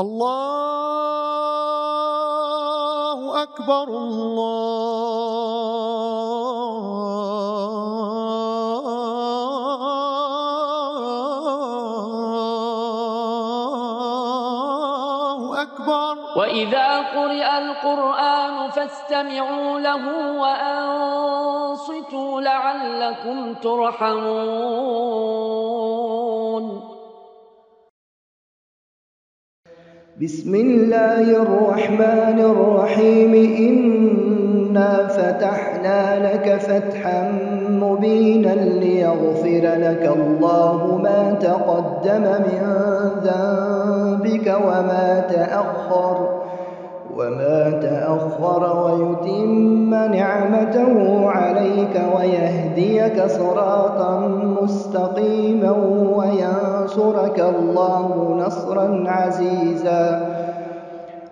الله أكبر الله أكبر وإذا قرئ القرآن فاستمعوا له وأنصتوا لعلكم ترحمون. بسم الله الرحمن الرحيم. إنا فتحنا لك فتحا مبينا ليغفر لك الله ما تقدم من ذنبك وما تأخر وما تأخر ويتم نعمته عليك ويهديك صراطا مستقيما وينصرك الله نصرا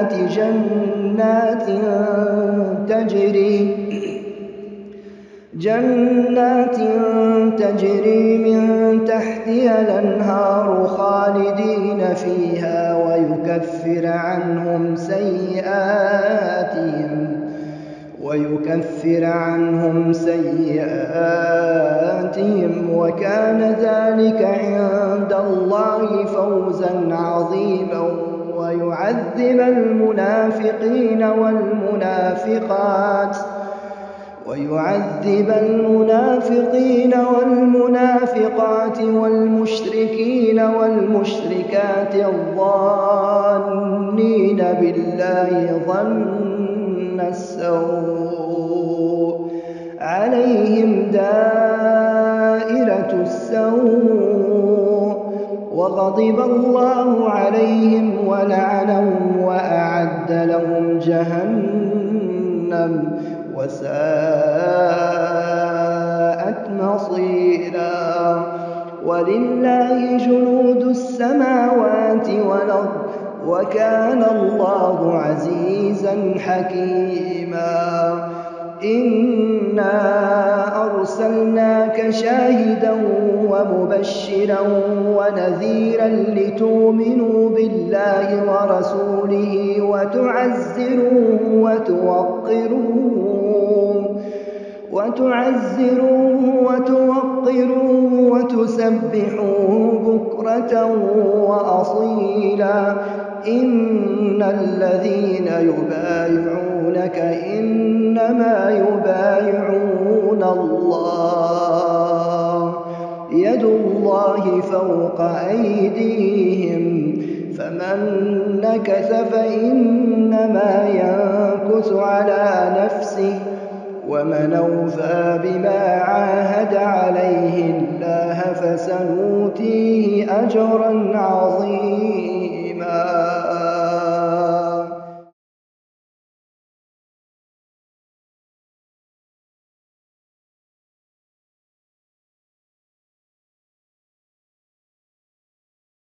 والمؤمنات جنات تجري جنات تجري من تحتها الأنهار خالدين فيها ويكفر عنهم سيئاتهم ويكفر عنهم سيئاتهم وكان ذلك عند الله فوزا عظيما ويعذب المنافقين والمنافقات. ويعذب المنافقين والمنافقات والمشركين والمشركات الظانين بالله ظن السوء. عليهم دائرة السوء. وغضب الله عليهم جهنم وساءت مصيرا. ولله جنود السماوات والأرض وكان الله عزيزا حكيما. إنا أرسلناك شاهدا ومبشرا ونذيرا لتؤمنوا بالله ورسوله وتعزروه وتوقروه وتعزروه وتوقروه وتسبحوه بكرة وأصيلا إن الذين يبايعونك إنما يبايعون الله يد الله فوق أيديهم نكث فإنما ينكث على نفسه ومن أوفى بما عاهد عليه الله فسنؤتيه أجرا عظيما